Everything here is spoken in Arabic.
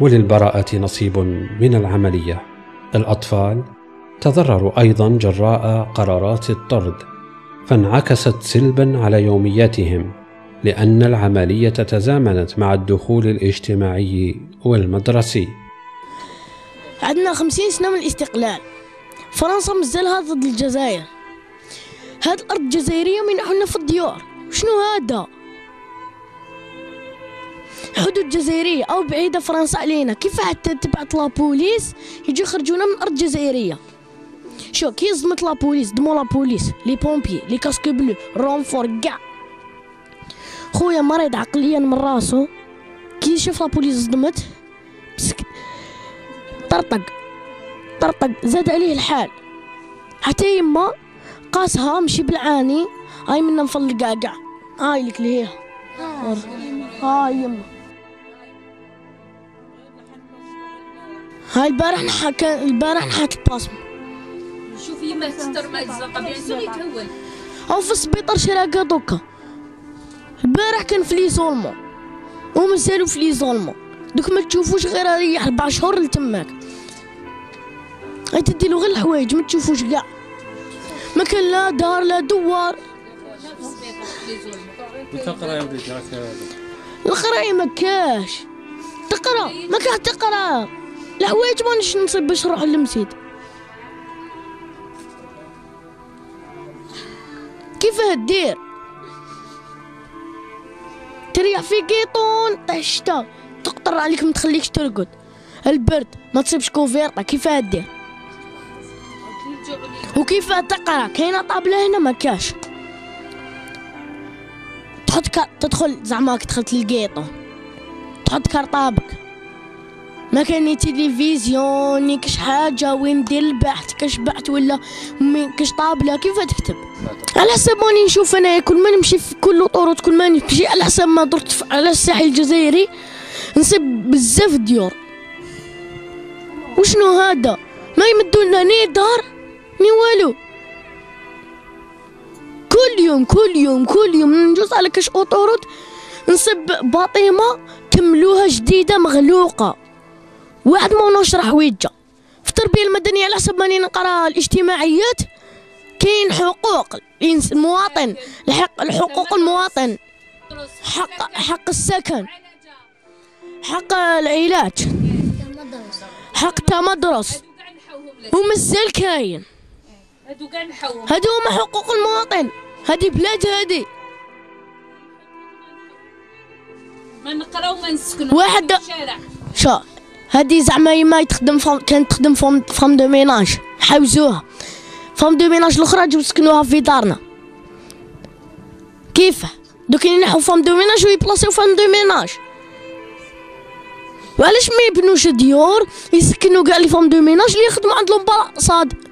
وللبراءة نصيب من العملية. الأطفال تضرروا أيضا جراء قرارات الطرد فانعكست سلبا على يومياتهم لأن العملية تزامنت مع الدخول الاجتماعي والمدرسي. عندنا خمسين سنة من الاستقلال. فرنسا مزلها ضد الجزائر. هاد الأرض جزائرية ومنحونا في الديار. شنو هذا؟ حدود جزائرية أو بعيدة فرنسا علينا. كيف حتى تبعت la police يجي يخرجونا من أرض جزائرية. شو كي صدمت la police؟ دمو la police. les pompiers les casques bleus renfort كاع. خويا مريض عقليا من راسو. كي شاف la police صدمت مسك طرطق. طرطق زاد عليه الحال. حتى يما قاسها مشي بالعاني. هاي منا نفل قاقع هاي لك ليه هاي يما هاي البارح نحك البارح نحك الباسم شوف يما تستر ما الزنقه بيان سور يتهول أو في السبيطار شراكة دوكا. البارح كان في ليزولمون ومازالو في ليزولمون دوك ما تشوفوش غير ريح أربع شهور لتماك. هاي تديلو غير الحوايج ما تشوفوش كاع ما كان لا دار لا دوار. وتقرا يا وليدي راك القراية ما كاش. تقرأ ما كان تقرأ. الحوايج ما نش نصيب باش نروح للمسيد كيف هدير تريح في قيطون طيح الشتا تقطر عليك ما تخليكش ترقد. البرد ما تصيبش كوفيرطا كيف هدير وكيف تقرأ؟ كاينة طابلة هنا؟ ما كاش. تحط كار... تدخل زعما كي دخلت للقيطون تحط كرطابك ما كان تلفزيون كش حاجة وين دير البحث كش بحث ولا كش طابلة كيف تكتب؟ على حسب ماني نشوف أنا كل ما نمشي في كل طرق كل ما نمشي على حسب ما درت على الساحل الجزائري نصيب بزاف ديور وشنو هذا؟ ما يمدوا لنا ني دار ني والو. يوم كل يوم كل يوم نجوز على كاش autoroute نصب باطيمة كملوها جديدة مغلوقة. واحد ما نشرح حويجة في التربية المدنية على حسب ماني نقرأ الاجتماعيات كاين حقوق المواطن الحق الحقوق المواطن. حق حق السكن. حق العلاج. حق تمدرس. ومازال كاين. هادو كاع هادو هما حقوق المواطن. هادي بلاد هادي. ما نقراو ما نسكنوا واحد- شو هادي زعما يما تخدم femme كانت تخدم femme femme de ménage. حوزوها. femme de ménage الأخرى جاو سكنوها في دارنا. كيف؟ دوك ينحو femme de ménage ويبلاصيو femme de ménage. وعلاش ما يبنوش ديور؟ يسكنوا كاع les femmes de ménage اللي يخدموا عندهم بلاصاد